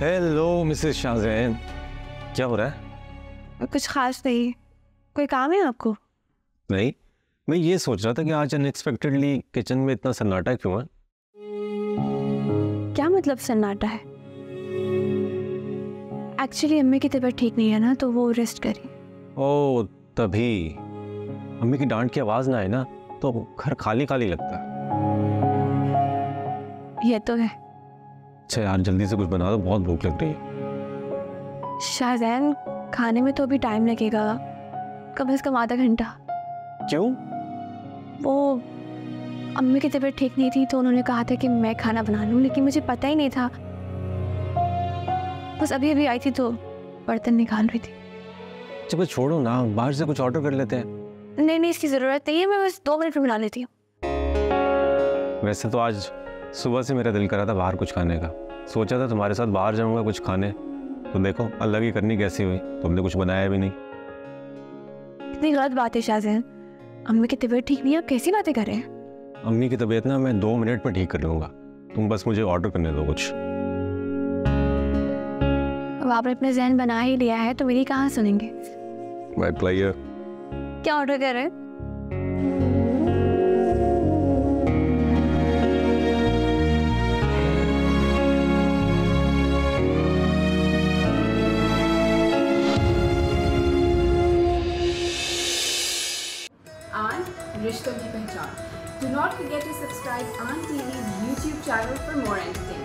Hello Mrs Shahzain क्या हो रहा है? कुछ खास नहीं। कोई काम है आपको? नहीं। मैं ये सोच रहा था कि आज अनएक्सपेक्टेडली किचन में इतना सन्नाटा क्यों है? क्या मतलब सन्नाटा है? एक्चुअली अम्मी की तबीयत ठीक नहीं है ना तो वो रेस्ट करी ओ तभी। अम्मी की डांट की आवाज़ ना आए ना तो घर खाली खाली लगता है। ये तो है। अच्छा यार जल्दी से कुछ बना दो बहुत भूख लग रही है। शाहजैन खाने में तो अभी टाइम लगेगा। कम से कम आधा घंटा। क्यों? वो अम्मी की तबीयत ठीक नहीं थी तो उन्होंने कहा था कि मैं खाना बना लूँ लेकिन मुझे पता ही नहीं था। बस अभी अभी आई थी तो बर्तन निकाल रही थी। चलो छोड़ो ना बाहर से कुछ ऑर्डर कर लेते हैं। नहीं नहीं इसकी ज़रूरत नहीं है मैं बस दो मिनट में बना लेती हूँ। वैसे तो आज सुबह से मेरा दिल करा था बाहर कुछ खाने का। सोचा था तुम्हारे साथ बाहर जाऊँगा कुछ खाने। तो देखो अलग ही करनी कैसी हुई? तुमने कुछ बनाया भी नहीं। कितनी गलत बात है शाहजैन अम्मी की तबीयत ठीक नहीं है आप कैसी बातें कर रहे हैं? अम्मी की तबीयत ना मैं दो मिनट में ठीक कर लूँगा। तुम बस मुझे ऑर्डर करने दो कुछ। अब आपने अपने जहन बना ही लिया है तो मेरी कहाँ सुनेंगे? क्या ऑर्डर कर रहे हैं? आन रिश्तों की पहचान Do not forget to subscribe An TV's YouTube channel for more entertainment.